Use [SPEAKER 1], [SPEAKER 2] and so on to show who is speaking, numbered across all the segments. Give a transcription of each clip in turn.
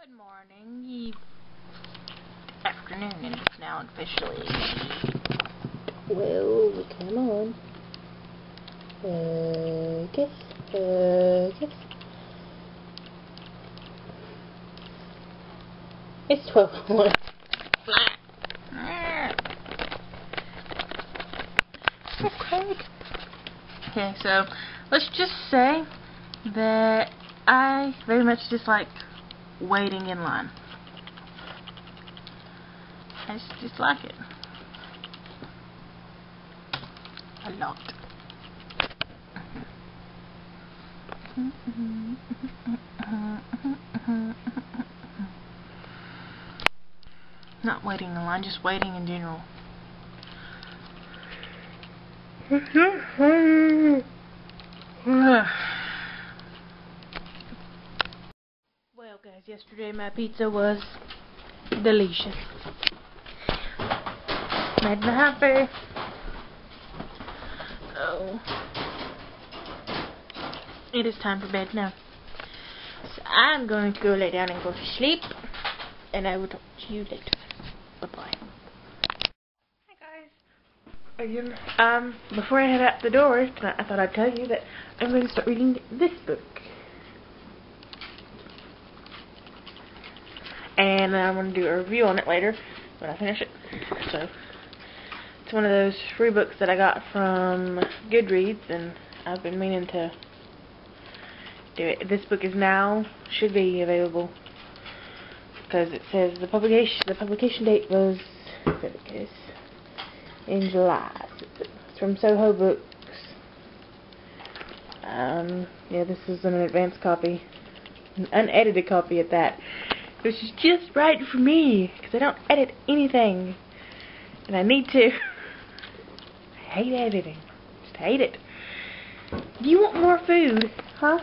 [SPEAKER 1] Good morning, ye afternoon, and it's now officially.
[SPEAKER 2] Well, come on. Focus, focus. It's 12 1.
[SPEAKER 1] Okay. Okay, so let's just say that I very much dislike waiting in line. I just like it. A lot. Not waiting in line, just waiting in general. well, guys, yesterday my pizza was delicious. Made me happy. So, it is time for bed now. So I'm going to go lay down and go to sleep, and I will talk to you later. Bye bye. Hi guys. Again, um, before I head out the door tonight, I thought I'd tell you that I'm going to start reading this book. And I'm going to do a review on it later when I finish it. So, it's one of those free books that I got from Goodreads, and I've been meaning to do it. This book is now, should be available, because it says the publication, the publication date was, in July. It's from Soho Books. Um, yeah, this is an advanced copy, an unedited copy at that. Which is just right for me, because I don't edit anything. And I need to. I hate editing. Just hate it. Do you want more food? Huh?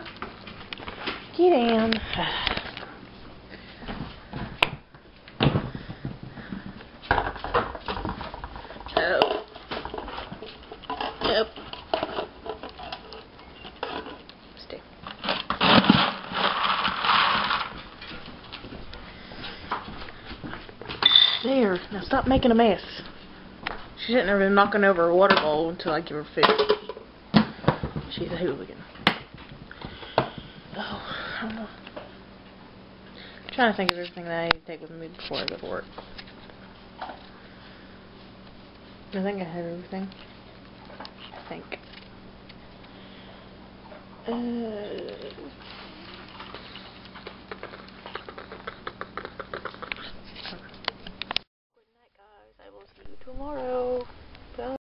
[SPEAKER 1] Get down. There. Now stop making a mess. She's sitting there knocking over a water bowl until I give her food. She's a hooligan. Oh, I don't know. I'm trying to think of everything that I need to take with me before I go to work. I think I have everything. I think. Uh,